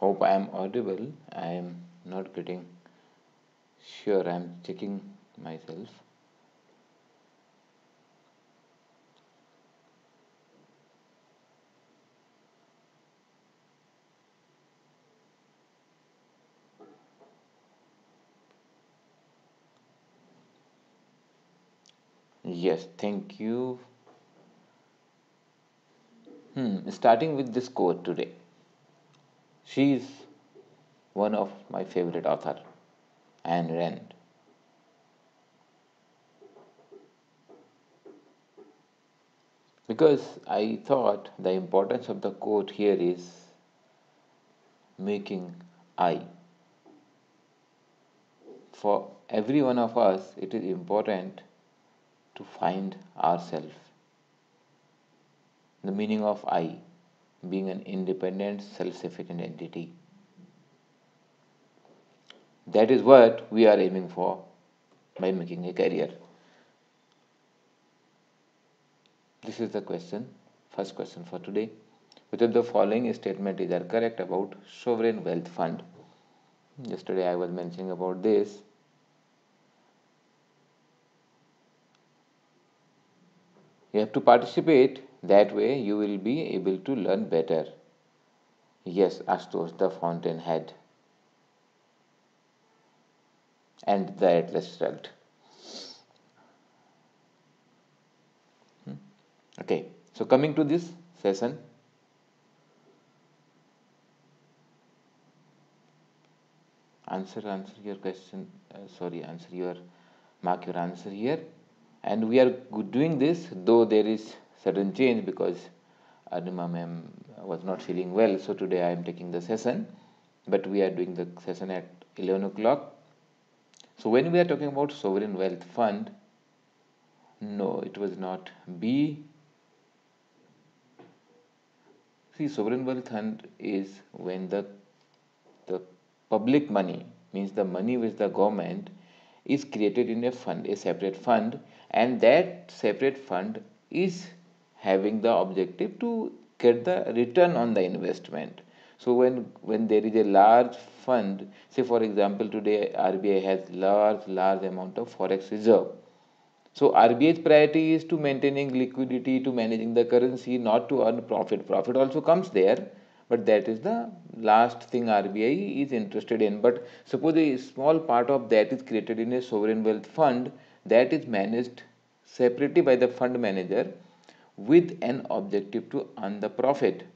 hope I am audible. I am not getting sure. I am checking myself. Yes thank you. Hmm starting with this quote today she is one of my favorite author Ayn Rand because I thought the importance of the quote here is making I. For every one of us, it is important to find ourselves. The meaning of I being an independent, self sufficient entity. That is what we are aiming for by making a career. This is the question, first question for today. Which of the following statement is correct about sovereign wealth fund? Yesterday I was mentioning about this. You have to participate, that way you will be able to learn better. Yes, Astos the fountainhead and the atlas shrugged. Hmm. Okay, so coming to this session, answer answer your question. Uh, sorry, answer your mark your answer here, and we are doing this though there is sudden change because Anima ma'am was not feeling well, so today I am taking the session, but we are doing the session at 11 o'clock so when we are talking about sovereign wealth fund, no, it was not B. See, sovereign wealth fund is when the the public money means the money which the government is created in a fund, a separate fund, and that separate fund is having the objective to get the return on the investment. So when when there is a large fund, say for example today RBI has large large amount of forex reserve. So RBI's priority is to maintaining liquidity, to managing the currency, not to earn profit. Profit also comes there, but that is the last thing RBI is interested in. But suppose a small part of that is created in a sovereign wealth fund that is managed separately by the fund manager with an objective to earn the profit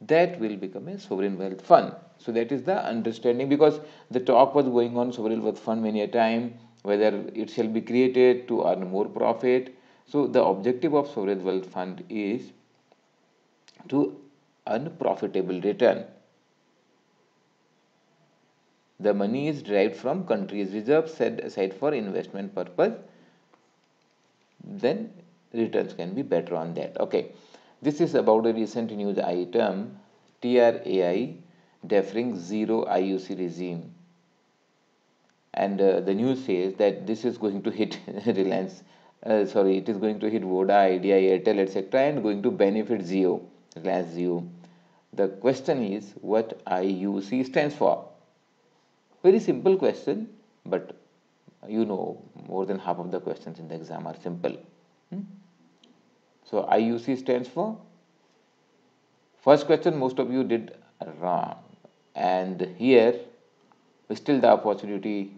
that will become a sovereign wealth fund. So that is the understanding because the talk was going on sovereign wealth fund many a time whether it shall be created to earn more profit. So the objective of sovereign wealth fund is to earn profitable return. The money is derived from country's reserves set aside for investment purpose. Then returns can be better on that. Okay. This is about a recent news item TRAI deferring zero IUC regime. And uh, the news says that this is going to hit Reliance, uh, sorry, it is going to hit Voda, Idea, Airtel, etc., and going to benefit Jio, Reliance Jio. The question is what IUC stands for. Very simple question, but you know more than half of the questions in the exam are simple. Hmm? So IUC stands for first question most of you did wrong and here we still the opportunity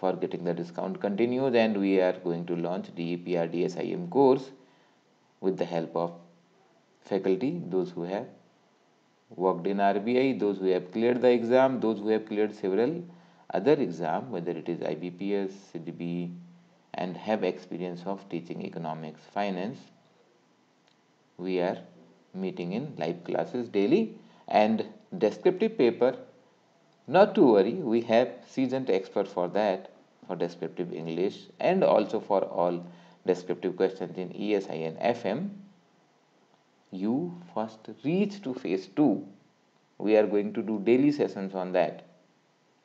for getting the discount continues and we are going to launch DEPR DSIM course with the help of faculty those who have worked in RBI those who have cleared the exam those who have cleared several other exam whether it is IBPS CDB and have experience of teaching economics finance we are meeting in live classes daily and descriptive paper. Not to worry we have seasoned expert for that for descriptive english and also for all descriptive questions in esi and fm you first reach to phase 2 we are going to do daily sessions on that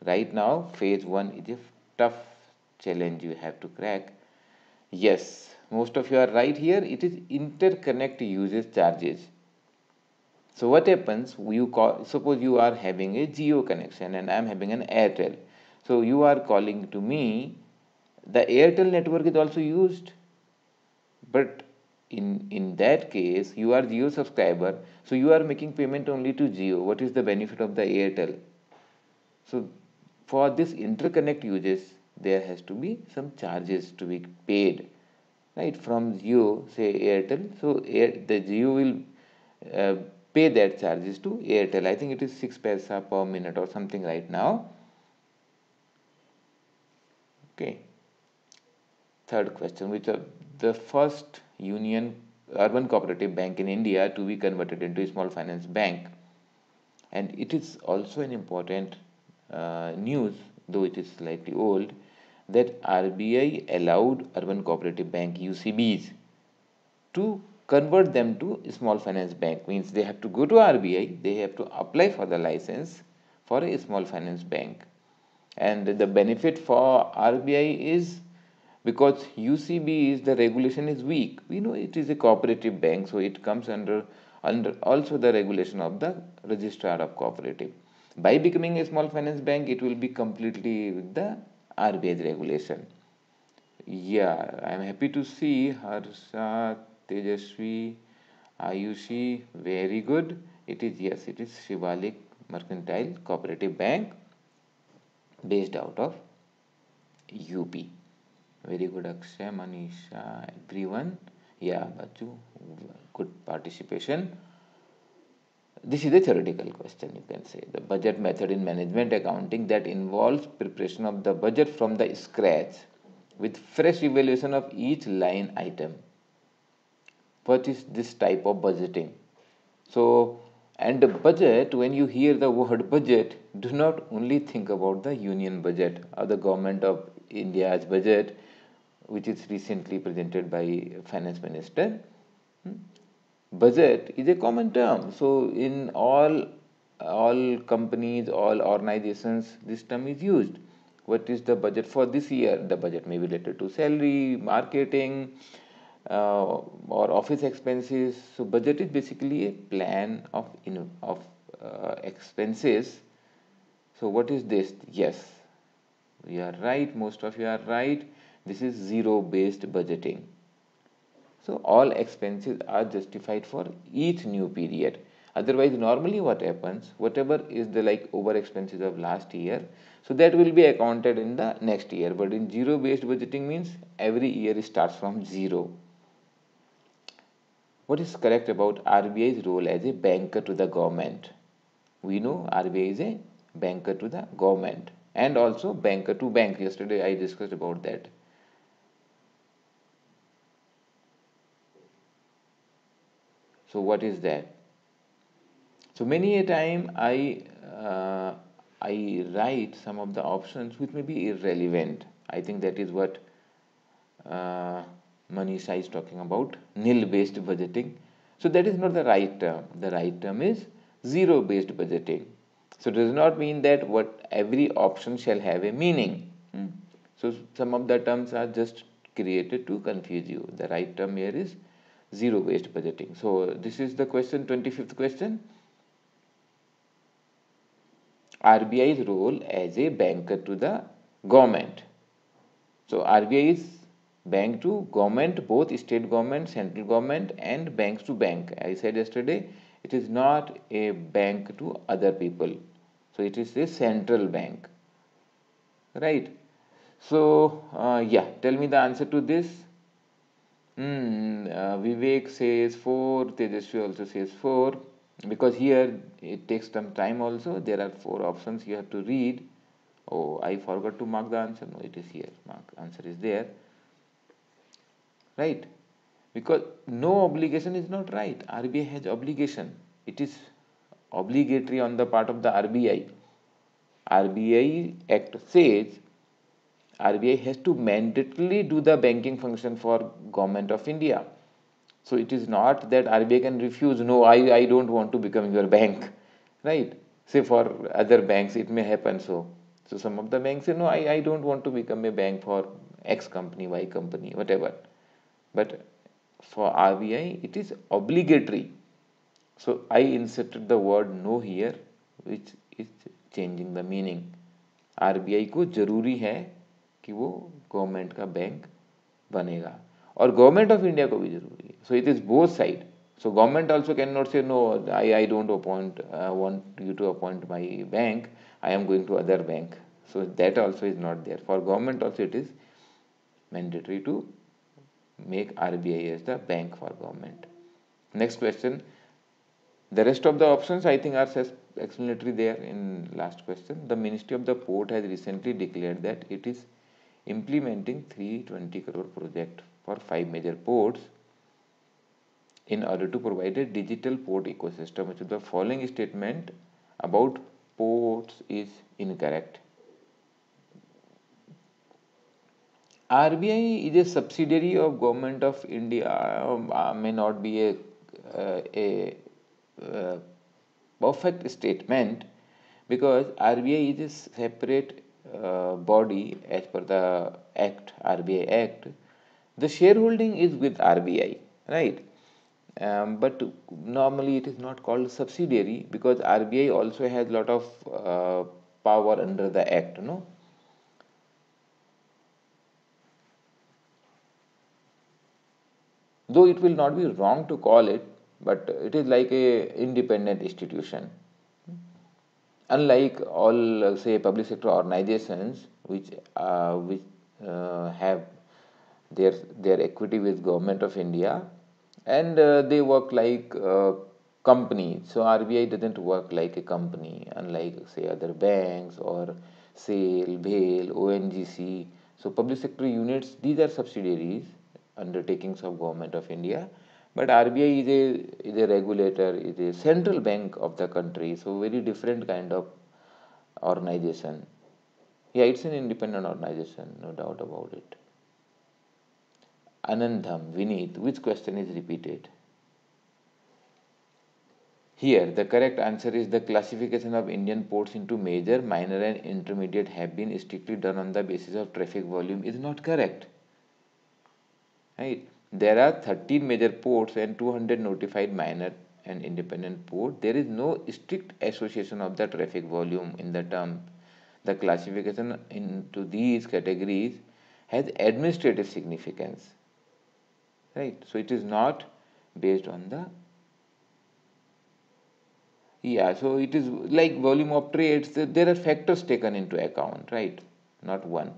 right now phase 1 is a tough challenge you have to crack yes most of you are right here it is interconnect uses charges So what happens? You call. Suppose you are having a Jio connection and I am having an Airtel. So you are calling to me. The Airtel network is also used, but in in that case you are Jio subscriber. So you are making payment only to Jio What is the benefit of the Airtel? So for this interconnect uses, there has to be some charges to be paid, right? From Jio, say Airtel. So Air, the Jio will uh, pay that charges to Airtel. I think it is 6 paisa per minute or something right now. Okay. Third question, which are the first union urban cooperative bank in India to be converted into a small finance bank. And it is also an important uh, news, though it is slightly old, that RBI allowed urban cooperative bank UCBs to convert them to small finance bank. Means they have to go to RBI they have to apply for the license for a small finance bank. And the benefit for RBI is because UCB is the regulation is weak. We know it is a cooperative bank so it comes under under also the regulation of the registrar of cooperative by becoming a small finance bank it will be completely with the RBI's regulation yeah I'm happy to see Harsha Tejasvi, Ayushi, very good. It is, yes, it is Shivalik Mercantile Cooperative Bank based out of UP. Very good, Akshay, Manisha, everyone. Yeah, Bachu, good participation. This is a theoretical question, you can say. The budget method in management accounting that involves preparation of the budget from the scratch with fresh evaluation of each line item what is this type of budgeting so and the budget when you hear the word budget do not only think about the union budget or the government of india's budget which is recently presented by finance minister hmm? Budget is a common term so in all all companies all organizations this term is used what is the budget for this year the budget may be related to salary marketing uh, or office expenses. So budget is basically a plan of in of uh, expenses. So what is this? Yes, you are right. Most of you are right. This is zero based budgeting. So all expenses are justified for each new period. Otherwise, normally what happens, whatever is the like over expenses of last year, so that will be accounted in the next year. But in zero based budgeting means every year starts from zero. What is correct about RBI's role as a banker to the government? We know RBI is a banker to the government and also banker to bank. Yesterday I discussed about that. So what is that? So many a time I uh, I write some of the options which may be irrelevant. I think that is what uh, Manisha is talking about nil based budgeting. So that is not the right term. The right term is zero based budgeting. So it does not mean that what every option shall have a meaning. Hmm. So some of the terms are just created to confuse you. The right term here is zero based budgeting. So this is the question 25th question. RBI's role as a banker to the government. So RBI is bank to government, both state government, central government and banks to bank. I said yesterday, it is not a bank to other people. So it is a central bank. Right. So, uh, yeah, tell me the answer to this. Hmm, uh, Vivek says 4, Tejasvi also says 4. Because here it takes some time also. There are 4 options you have to read. Oh, I forgot to mark the answer. No, it is here. Mark answer is there right because no obligation is not right RBI has obligation it is obligatory on the part of the RBI RBI act says RBI has to mandatorily do the banking function for government of India so it is not that RBI can refuse no I, I don't want to become your bank right say for other banks it may happen so so some of the banks say no I, I don't want to become a bank for X company Y company whatever but for RBI it is obligatory so I inserted the word no here which is changing the meaning RBI को जरूरी है कि वो government का bank बनेगा। और government of India को भी ज़रूरी है। So it is both side so government also can not say no I I don't appoint want you to appoint my bank I am going to other bank so that also is not there for government also it is mandatory to make R B I as the bank for government next question the rest of the option I think are explanatory there in last question the ministry of the port has recently declare that it is implementing 320 crore project for five major ports in order to provide a digital port ecosystem. Which So the following statement about ports is incorrect. RBI is a subsidiary of government of India. Um, uh, may not be a uh, a uh, perfect statement because RBI is a separate uh, body as per the Act RBI Act the shareholding is with RBI, right? Um, but normally it is not called subsidiary because RBI also has lot of uh, power under the act, no? Though it will not be wrong to call it, but it is like a independent institution. Unlike all, say, public sector organizations which uh, which uh, have their their equity with government of India and uh, they work like uh, company. So RBI doesn't work like a company unlike say other banks or SAIL, BHEL, ONGC so public sector units these are subsidiaries undertakings of government of India but RBI is a, is a regulator is a central bank of the country so very different kind of organization yeah it's an independent organization no doubt about it Anandam, Vineet, which question is repeated? Here, the correct answer is the classification of Indian ports into major, minor and intermediate have been strictly done on the basis of traffic volume is not correct. Right? There are 13 major ports and 200 notified minor and independent port. There is no strict association of the traffic volume in the term. The classification into these categories has administrative significance right so it is not based on the yeah so it is like volume of trades there are factors taken into account right not one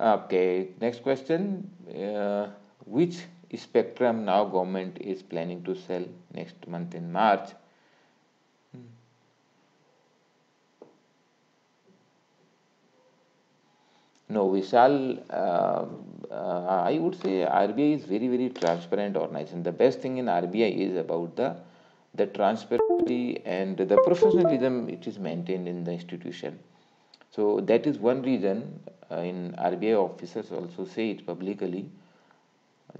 okay next question uh, which spectrum now government is planning to sell next month in march No, Vishal, uh, uh, I would say RBI is very, very transparent organization. The best thing in RBI is about the the transparency and the professionalism which is maintained in the institution. So that is one reason uh, in RBI officers also say it publicly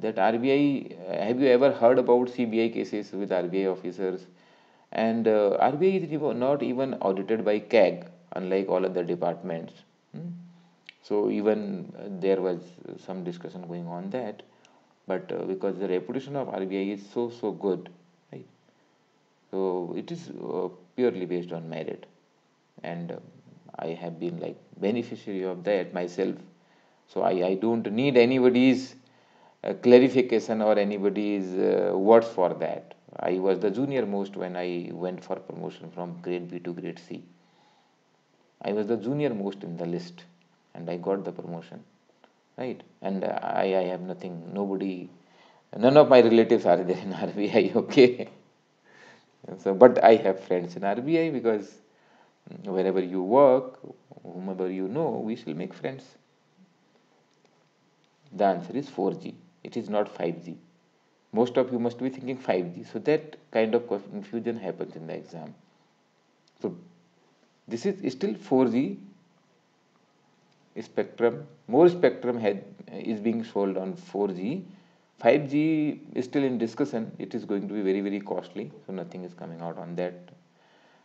that RBI, uh, have you ever heard about CBI cases with RBI officers? And uh, RBI is not even audited by CAG, unlike all other departments. Hmm? so even uh, there was some discussion going on that but uh, because the reputation of RBI is so so good right so it is uh, purely based on merit and uh, I have been like beneficiary of that myself so I, I don't need anybody's clarification or anybody's uh, words for that. I was the junior most when I went for promotion from grade B to grade C. I was the junior most in the list and I got the promotion right? And I, I have nothing nobody none of my relatives are there in RBI okay? So but I have friends in RBI because wherever you work whomever you know we shall make friends. The answer is 4G it is not 5G most of you must be thinking 5G so that kind of confusion happens in the exam. So this is still 4G spectrum. More spectrum had is being sold on 4g 5g is still in discussion. It is going to be very very costly. So nothing is coming out on that.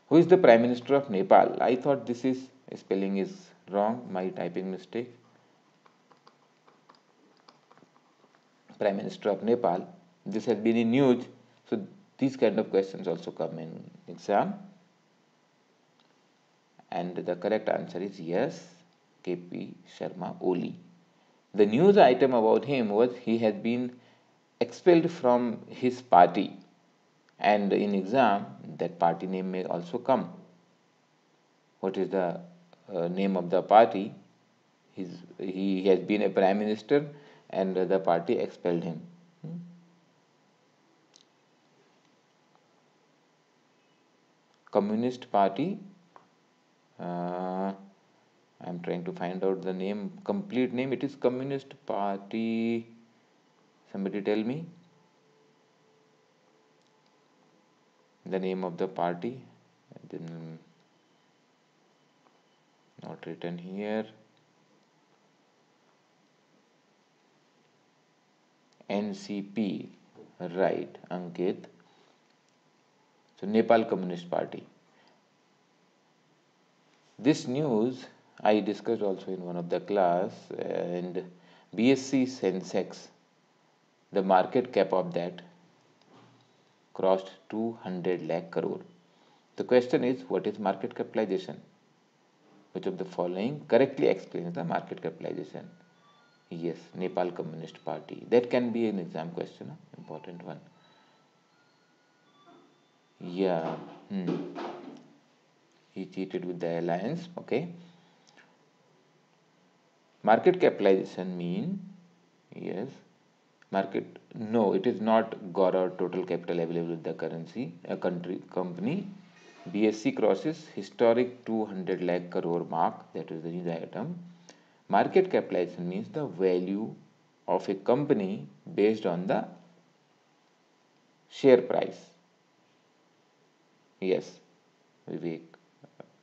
Who is the prime minister of nepal? I thought this is spelling is wrong. My typing mistake prime minister of nepal. This has been in news. So these kind of questions also come in exam. And the correct answer is yes kp sharma oli. The news item about him was he has been expelled from his party. And in exam that party name may also come. What is the uh, name of the party? He's, he has been a prime minister and the party expelled him. Hmm? communist party uh, i'm trying to find out the name complete name. It is communist party. Somebody tell me the name of the party. Not written here ncp right ankit. So nepal communist party. This news i discussed also in one of the class and BSE sensex the market cap of that crossed 200 lakh crore. The question is what is market capitalization? Which of the following correctly explains the market capitalization yes nepal communist party. That can be an exam question important one. Yeah hmm. he cheated with the alliance okay. Market capitalization mean yes. Market no it is not GORA total capital available with the currency a country company. BSE crosses historic 200 lakh crore mark that is the new item market capitalization means the value of a company based on the share price. Yes Vivek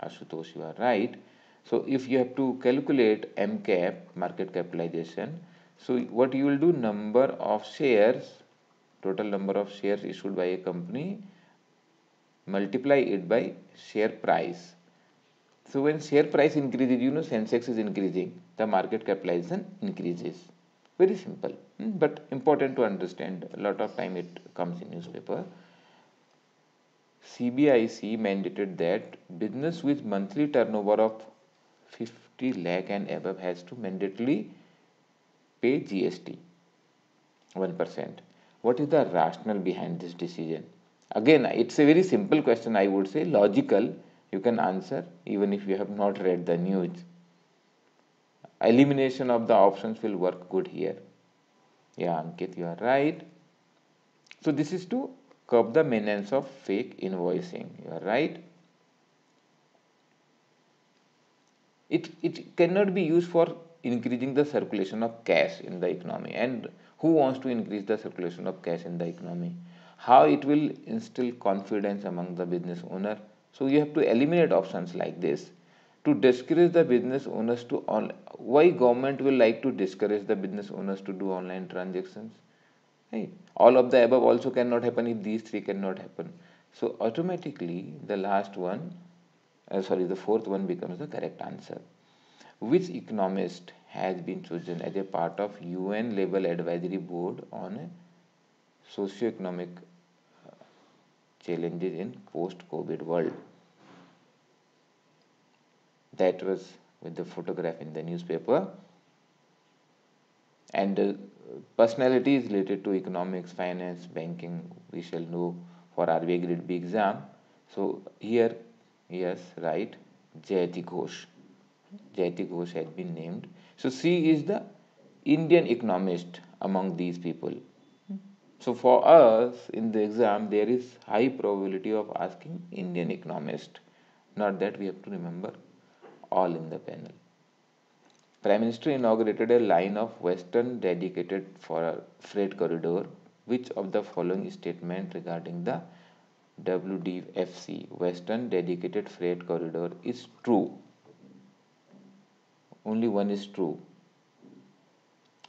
Ashutosh you are right. So if you have to calculate MCAP market capitalization so what you will do number of shares total number of shares issued by a company multiply it by share price. So when share price increases you know sensex is increasing the market capitalization increases very simple hmm, but important to understand a lot of time it comes in newspaper CBIC mandated that business with monthly turnover of 50 lakh and above has to mandatorily pay GST 1%. What is the rationale behind this decision? Again, it's a very simple question, I would say, logical. You can answer even if you have not read the news. Elimination of the options will work good here. Yeah, Ankit, you are right. So, this is to curb the maintenance of fake invoicing. You are right. It, it cannot be used for increasing the circulation of cash in the economy and who wants to increase the circulation of cash in the economy how it will instill confidence among the business owner so you have to eliminate options like this to discourage the business owners to on why government will like to discourage the business owners to do online transactions? Right all of the above also cannot happen if these three cannot happen. So automatically the last one uh, sorry the fourth one becomes the correct answer. Which economist has been chosen as a part of UN level advisory board on socio-economic uh, challenges in post-COVID world. That was with the photograph in the newspaper. And uh, personalities related to economics, finance, banking, we shall know for RBI Grade B exam. So here, yes, right, Jayati Ghosh. Jayati Ghosh has been named. So she is the Indian economist among these people. So for us in the exam there is high probability of asking Indian economist. Not that we have to remember all in the panel. Prime Minister inaugurated a line of western dedicated for a freight corridor. Which of the following statement regarding the WDFC Western Dedicated Freight Corridor is true? only one is true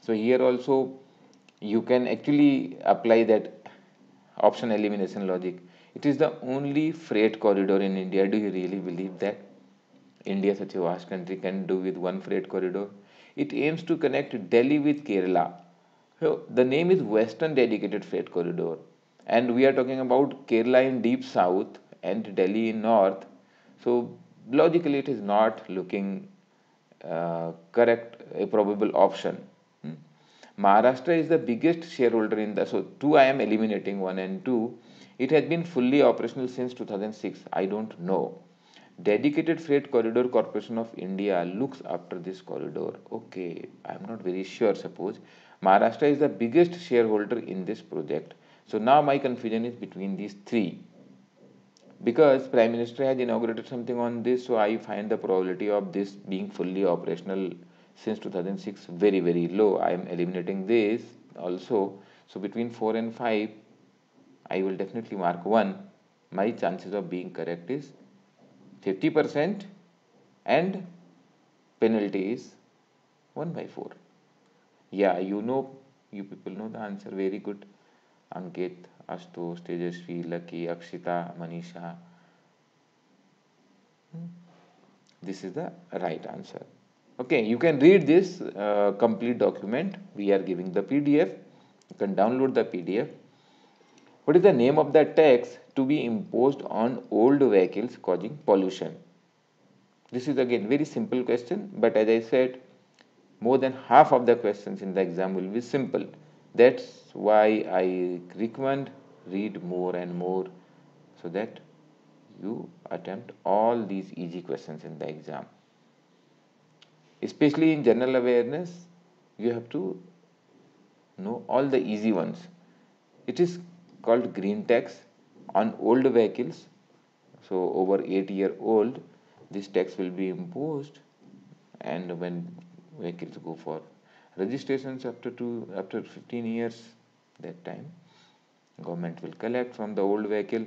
so here also you can actually apply that option elimination logic it is the only freight corridor in india do you really believe that india such a vast country can do with one freight corridor it aims to connect delhi with kerala so the name is western dedicated freight corridor and we are talking about Kerala in deep south and Delhi in north. So logically it is not looking uh, correct, a probable option. Hmm. Maharashtra is the biggest shareholder in the, so 2 I am eliminating 1 and 2. It has been fully operational since 2006. I don't know. Dedicated Freight Corridor Corporation of India looks after this corridor. Okay, I am not very sure. Suppose Maharashtra is the biggest shareholder in this project. So now my confusion is between these three. Because Prime Minister has inaugurated something on this, so I find the probability of this being fully operational since 2006 very very low. I am eliminating this also. So between 4 and 5, I will definitely mark 1. My chances of being correct is 50% and penalty is 1 by 4 yeah you know you people know the answer. Very good. Ankit astos tejasvi lucky akshita manisha. Hmm. this is the right answer. Okay you can read this uh, complete document. We are giving the pdf you can download the pdf what is the name of the tax to be imposed on old vehicles causing pollution? This is again very simple question, but as I said, more than half of the questions in the exam will be simple. That's why I recommend read more and more so that you attempt all these easy questions in the exam. Especially in general awareness, you have to know all the easy ones. It is called green tax on old vehicles. So over 8 year old this tax will be imposed. And when vehicles go for registrations after two after 15 years that time government will collect from the old vehicle.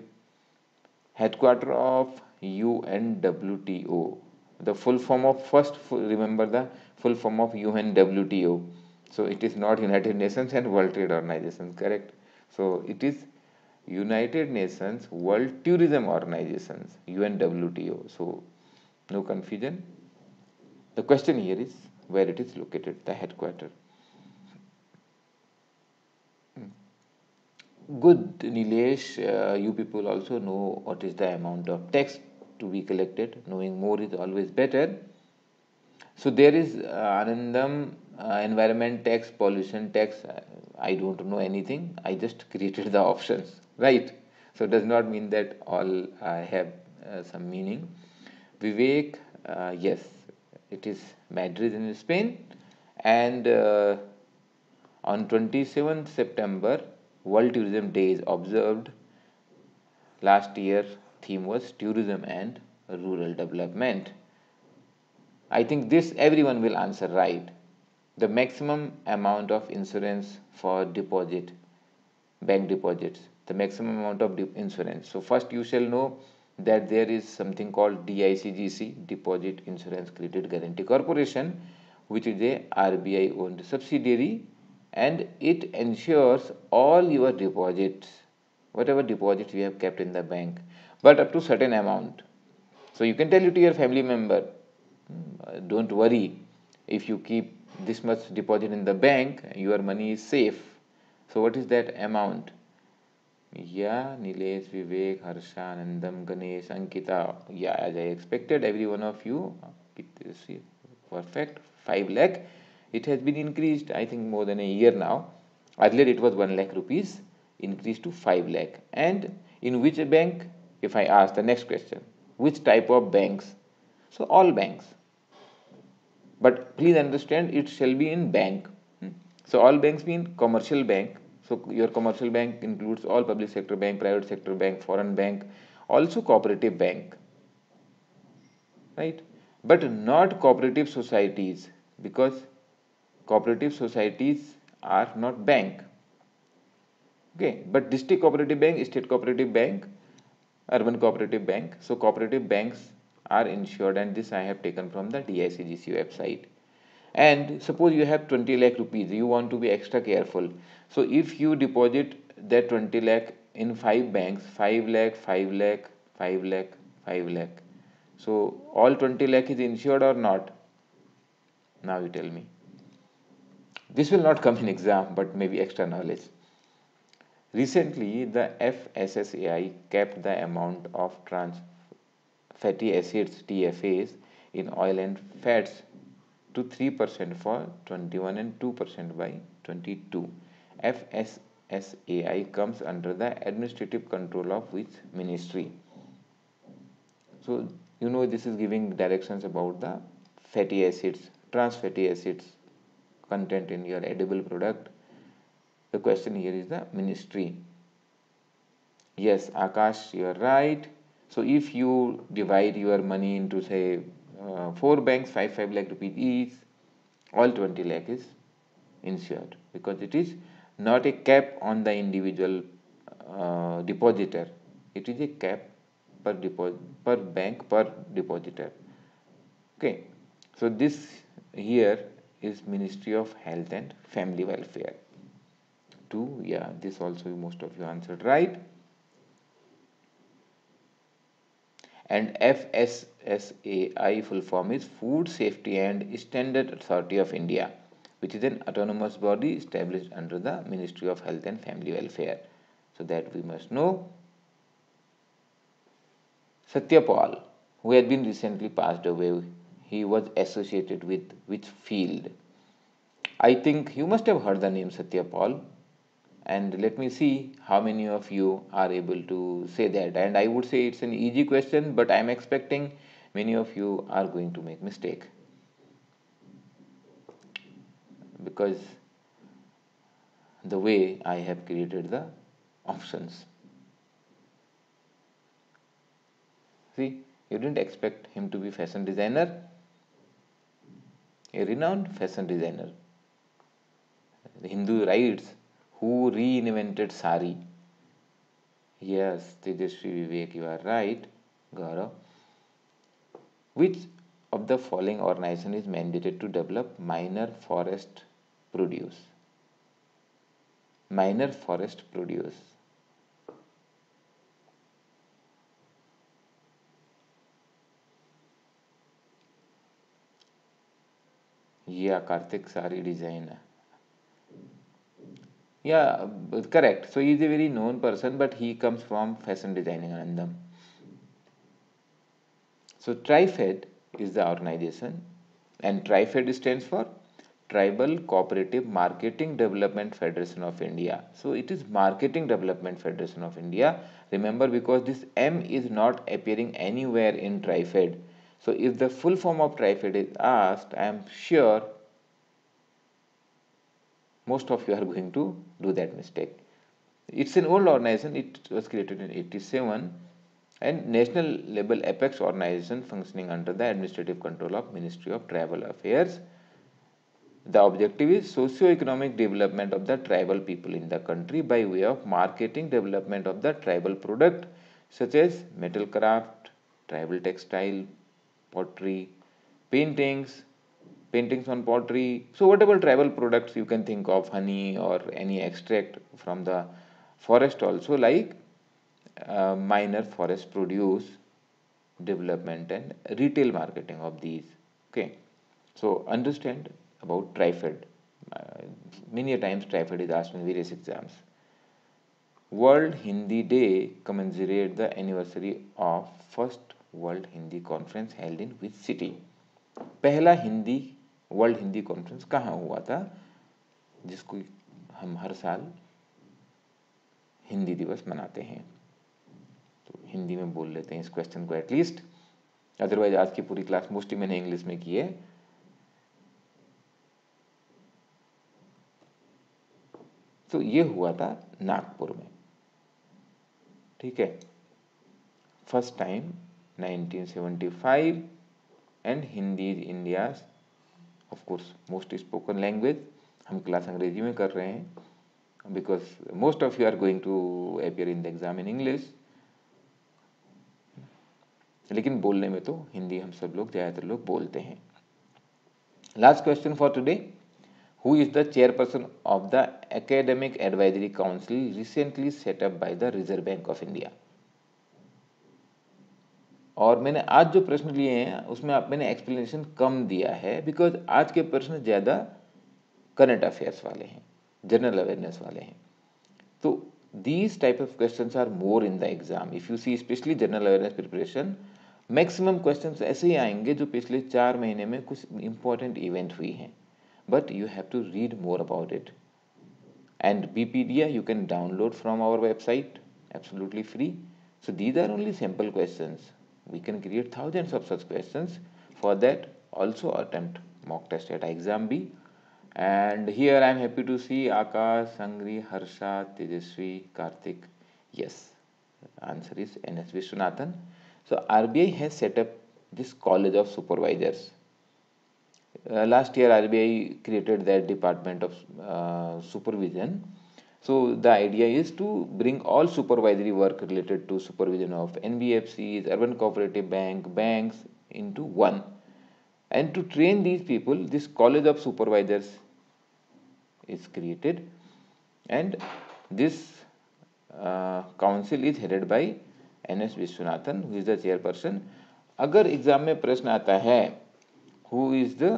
Headquarter of UNWTO the full form of first remember the full form of UNWTO so it is not United Nations and World Trade Organization correct? So it is United Nations World Tourism Organizations UNWTO. So no confusion. The question here is where it is located, the headquarter. Good, Nilesh. Uh, you people also know what is the amount of tax to be collected. Knowing more is always better. So there is uh, Anandam uh, environment tax, pollution tax. I don't know anything. I just created the options right? So it does not mean that all uh, have uh, some meaning. Vivek uh, yes it is madrid in spain. And uh, on 27th september world tourism day is observed. Last year theme was tourism and rural development. I think this everyone will answer right the maximum amount of insurance for deposit bank deposits the maximum amount of insurance. So first you shall know that there is something called DICGC Deposit Insurance Credit Guarantee Corporation which is a RBI owned subsidiary and it ensures all your deposits whatever deposits you have kept in the bank but up to certain amount. So you can tell it to your family member hmm, don't worry if you keep this much deposit in the bank your money is safe. So what is that amount? Yeah, Nilesh, Vivek, Harsha, Anandam, Ganesh, Ankita. Yeah, as I expected, every one of you, perfect. 5 lakh. It has been increased, I think, more than a year now. Earlier it was 1 lakh rupees, increased to 5 lakh. And in which bank? If I ask the next question, which type of banks? So, all banks. But please understand, it shall be in bank. Hmm? So, all banks mean commercial bank so your commercial bank includes all public sector bank, private sector bank, foreign bank, also cooperative bank, right? But not cooperative societies because cooperative societies are not bank. Okay, but district cooperative bank, state cooperative bank, urban cooperative bank. So cooperative banks are insured and this I have taken from the DICGC website. And suppose you have 20 lakh rupees you want to be extra careful. So if you deposit that 20 lakh in five banks 5 lakh 5 lakh 5 lakh 5 lakh. So all 20 lakh is insured or not? Now you tell me. This will not come in exam but maybe extra knowledge. Recently, the FSSAI kept the amount of trans fatty acids TFAs in oil and fats to 3% for 21 and 2% by 22. FSSAI comes under the administrative control of which ministry? So, you know this is giving directions about the fatty acids, trans fatty acids content in your edible product the question here is the ministry. Yes, Akash, you are right. So if you divide your money into say uh, four banks, five five lakh rupees each, all 20 lakh is insured because it is not a cap on the individual uh, depositor. It is a cap per deposit per bank per depositor. Okay, so this here is Ministry of Health and Family Welfare. 2 yeah this also most of you answered right and FSSAI full form is Food Safety and Standard Authority of India which is an autonomous body established under the Ministry of Health and Family Welfare. So that we must know. Satya Paul who had been recently passed away he was associated with which field? I think you must have heard the name Satya Paul and let me see how many of you are able to say that. And i would say it's an easy question but i'm expecting many of you are going to make mistake. Because the way i have created the options. See you didn't expect him to be fashion designer. A renowned fashion designer. The hindu writes who reinvented sari. Yes, Tejasvi Vivek, you are right, Gaurav. Which of the following organization is mandated to develop minor forest produce? Minor forest produce. Yeah, Karthik Sari designer. Yeah, correct. So he is a very known person, but he comes from fashion designing Anandam. So TriFed is the organization, and TriFed stands for Tribal Cooperative Marketing Development Federation of India. So it is Marketing Development Federation of India. Remember, because this M is not appearing anywhere in TriFed. So if the full form of TriFed is asked, I am sure most of you are going to do that mistake. It's an old organization. It was created in 87 and national level apex organization functioning under the administrative control of ministry of tribal affairs. The objective is socio-economic development of the tribal people in the country by way of marketing development of the tribal product such as metal craft tribal textile pottery paintings paintings on pottery so whatever tribal products you can think of honey or any extract from the forest also like uh, minor forest produce development and retail marketing of these okay so understand about trifed uh, many a times trifed is asked in various exams world hindi day commemorates the anniversary of first world hindi conference held in which city पहला Hindi World Hindi conference कहाँ हुआ था, जिसको हम हर साल हिंदी दिवस मनाते हैं। तो हिंदी में बोल लेते हैं इस क्वेश्चन को एटलीस्ट अदरवाइज़ आज की पूरी क्लास मोस्टली मैंने इंग्लिश में की है। तो ये हुआ था नागपुर में। ठीक है? First time 1975 and Hindi India of course most spoken language हम क्लास अंग्रेज़ी में कर रहे हैं because most of you are going to appear in the exam in English लेकिन बोलने में तो हिंदी हम सब लोग, ज़्यादातर लोग बोलते हैं। Last question for today who is the chairperson of the academic advisory council recently set up by the Reserve Bank of India और मैंने आज जो प्रश्न लिए हैं, उसमें आप, मैंने एक्सप्लेनेशन कम दिया है बिकॉज़ आज के प्रश्न ज़्यादा करंट अफेयर्स वाले हैं जनरल अवेयरनेस वाले हैं। तो these type of question are more in the exam if you see specially general awareness preparation maximum question ऐसे ही आएँगे जो पिछले चार महीने में कुछ इंपॉर्टेंट इवेंट हुई हैं। But you have to read more about it and B P D you can download from our website absolutely free so these are only simple question we can create thousands of such questions for that also attempt mock test at ixamBee and here I am happy to see Akash, Sangri, Harsha, Tejasvi, Karthik. Yes, answer is NS Vishwanathan. So RBI has set up this college of supervisors. Uh, last year RBI created that department of uh, supervision. So the idea is to bring all supervisory work related to supervision of NBFCs, urban cooperative bank, banks into one and to train these people this college of supervisors is created and this uh, council is headed by N S Viswanathan who is the chairperson अगर exam में प्रश्न आता है who is the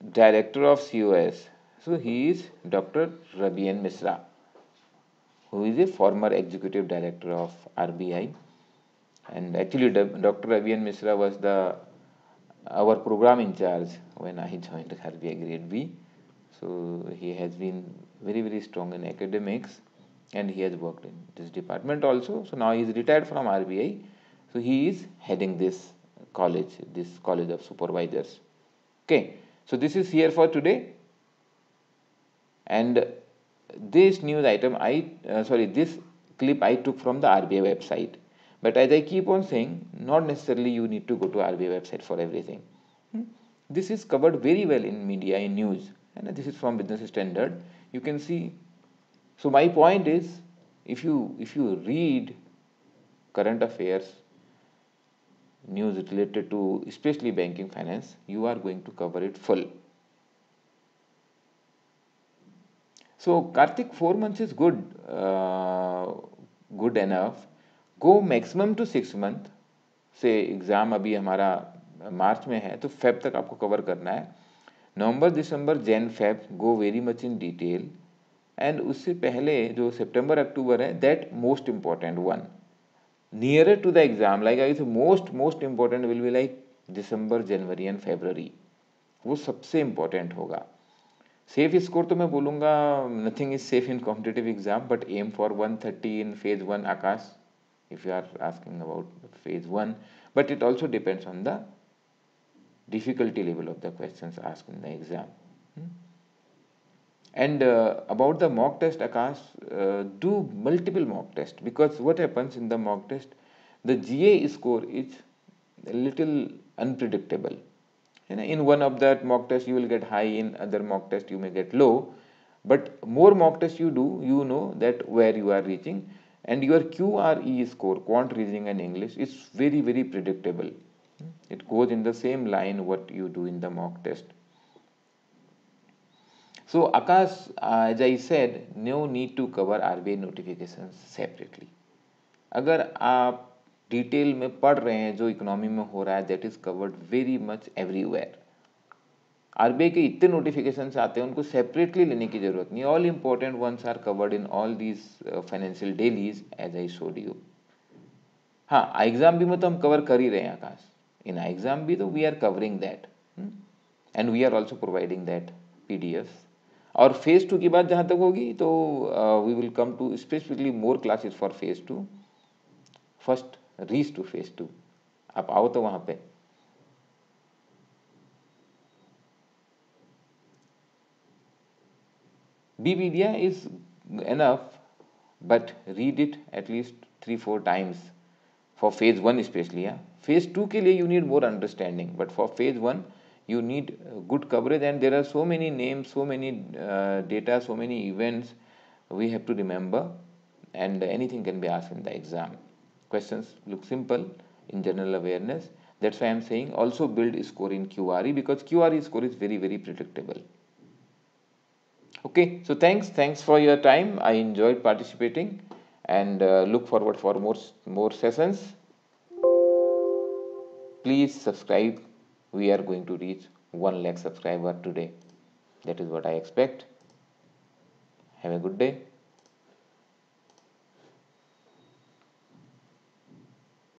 director of C O S so he is doctor रबियन Mishra who is a former executive director of RBI and actually Dr. Rabi N. Mishra was the our program in charge when I joined RBI Grade B. So he has been very very strong in academics and he has worked in this department also. So now he is retired from RBI. So he is heading this college, this college of supervisors. Okay, so this is here for today. And this news item, I uh, sorry, this clip I took from the RBI website. But as I keep on saying, not necessarily you need to go to RBI website for everything. Hmm? This is covered very well in media, in news, and this is from Business Standard. You can see. So my point is, if you if you read current affairs, news related to especially banking finance, you are going to cover it full. So Karthik, four months is good, uh, good enough. Go maximum two six month से exam अभी हमारा मार्च में है तो Feb तक आपको cover करना है। नवंबर दिसंबर Jan Feb go very much in detail and उससे पहले जो सितंबर अक्टूबर है that most important one near to the exam like I most most important will be like December January and February वो सबसे इंपॉर्टेंट होगा। सेफ़ स्कोर तो मैं बोलूँगा nothing is safe in competitive exam but aim for one thirty in phase one Aakash if you are asking about phase one but it also depends on the difficulty level of the question ask in the exam and about the mock test Aakash do multiple mock test because what happens in the mock test the G A score is little unpredictable you know, in one of that mock test you will get high in other mock test you may get low but more mock tests you do you know that where you are reaching and your QRE score, quant reasoning and English, is very, very predictable. It goes in the same line what you do in the mock test. So Akash, uh, as I said, no need to cover RBI notifications separately. अगर आप detail में पढ़ रहे हैं जो economy में हो रहा है that is covered very much everywhere RBI के इतने नोटिफिकेशन आते हैं, उनको सेपरेटली लेने की ज़रूरत नहीं all important ones are covered in all these financial dailies as I showed you हाँ एग्ज़ाम भी में तो हम कवर कर ही रहे हैं आकाश। इन आई एग्ज़ाम भी तो we are covering that and we are also providing that P और फ़ेज़ टू की बात जहाँ तक होगी तो we will come to specifically more classes for phase two first reach to phase two आप आओ तो वहाँ पे। बीबीडिया is enough but read it at least three four times for phase one specially phase two के लिए you need more understanding but for phase one you need good coverage and there are so many name so many data so many events we have to remember and anything can be ask in the exam Questions look simple in general awareness. That's why I'm saying also build score in QRE because QRE score is very very predictable. Okay so thanks thanks for your time. I enjoyed participating and uh, look forward for more more sessions. Please subscribe. We are going to reach 1 lakh subscriber today. That is what i expect. Have a good day